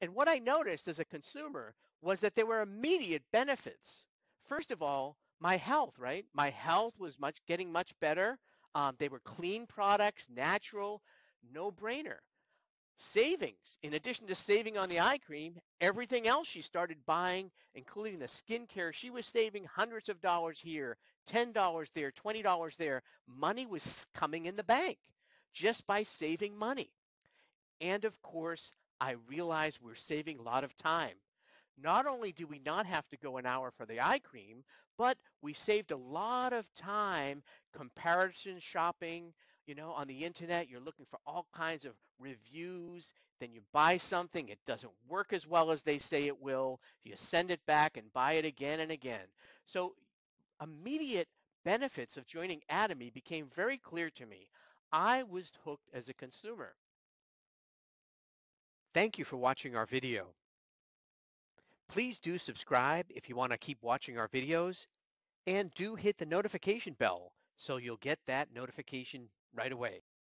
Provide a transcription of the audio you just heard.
And what I noticed as a consumer was that there were immediate benefits. First of all, my health, right? My health was much getting much better. Um, they were clean products, natural, no brainer. Savings, in addition to saving on the eye cream, everything else she started buying, including the skincare, she was saving hundreds of dollars here, $10 there, $20 there. Money was coming in the bank just by saving money. And of course, I realized we're saving a lot of time. Not only do we not have to go an hour for the eye cream, but we saved a lot of time comparison shopping. You know, on the internet, you're looking for all kinds of reviews. Then you buy something, it doesn't work as well as they say it will. You send it back and buy it again and again. So, immediate benefits of joining Atomy became very clear to me. I was hooked as a consumer. Thank you for watching our video. Please do subscribe if you want to keep watching our videos and do hit the notification bell so you'll get that notification right away.